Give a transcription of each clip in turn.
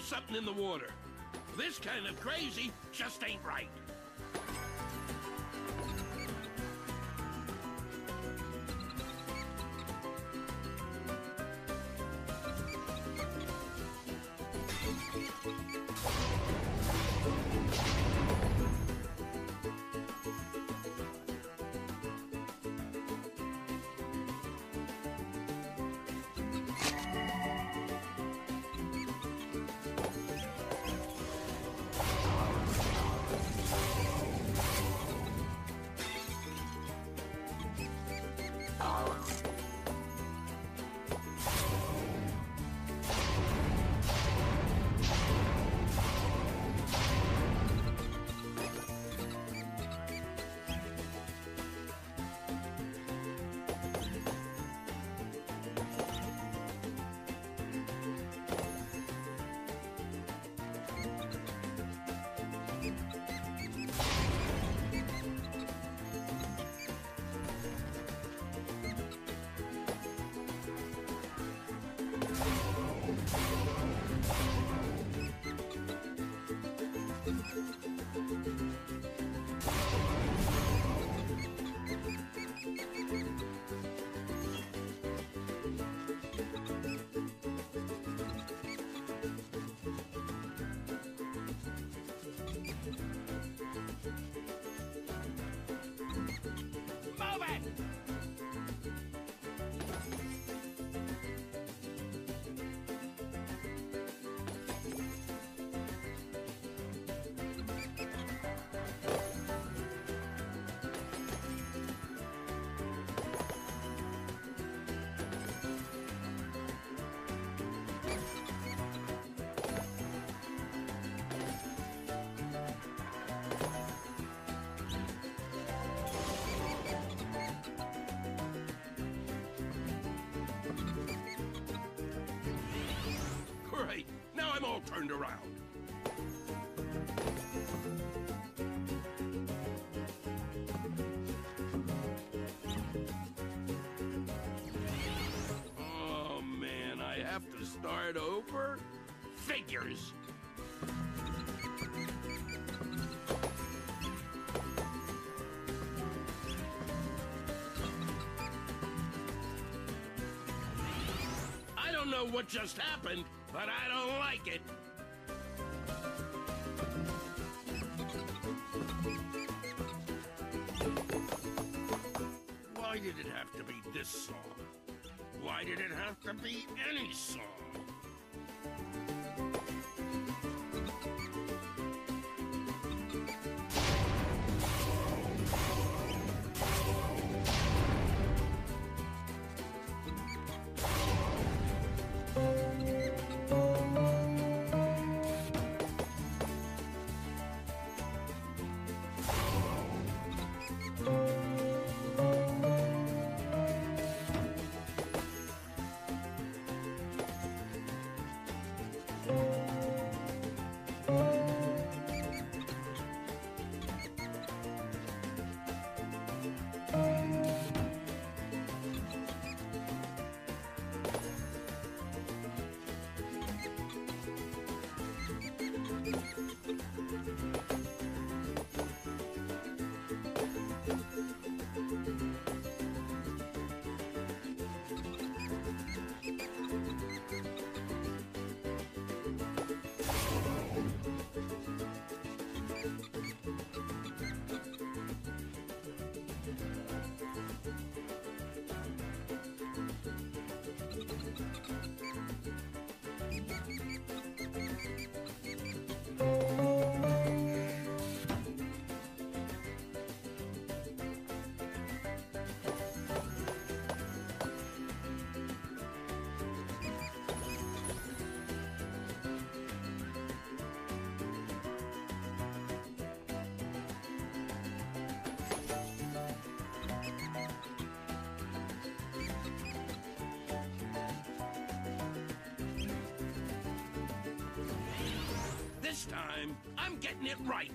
something in the water. This kind of crazy just ain't right. All turned around. Oh, man, I have to start over? Figures. What just happened, but I don't like it. Why did it have to be this song? Why did it have to be any song? Time, I'm getting it right.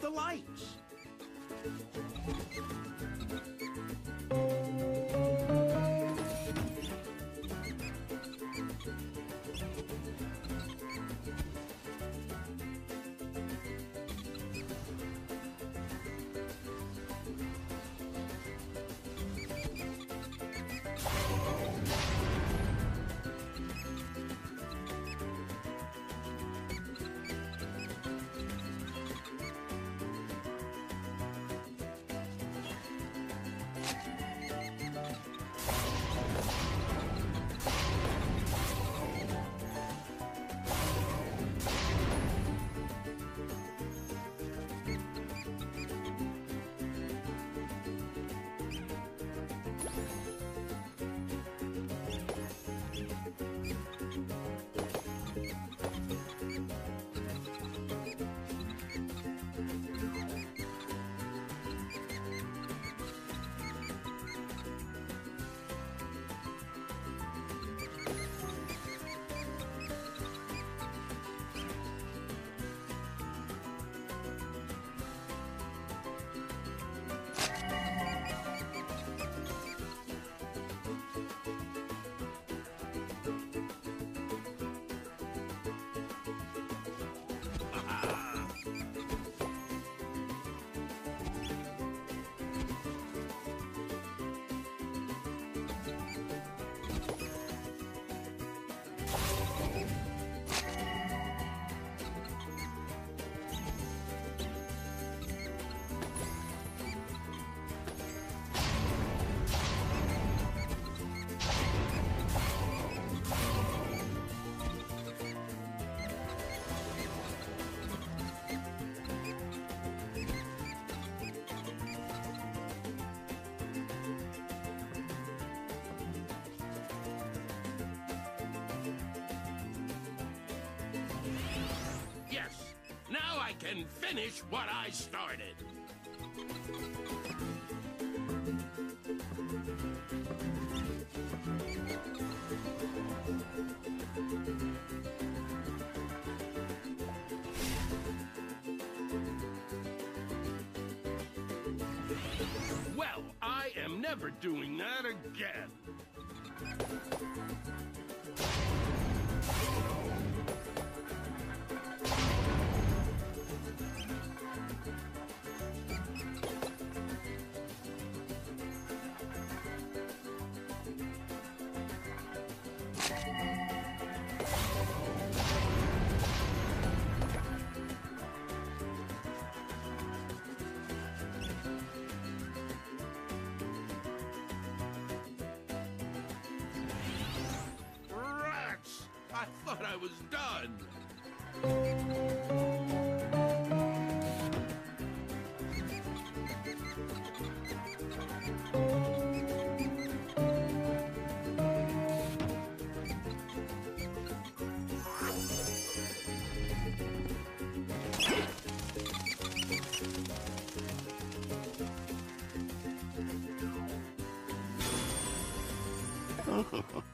The lights. Can finish what I started. Well, I am never doing that again. thought I was done. Ha ha ha.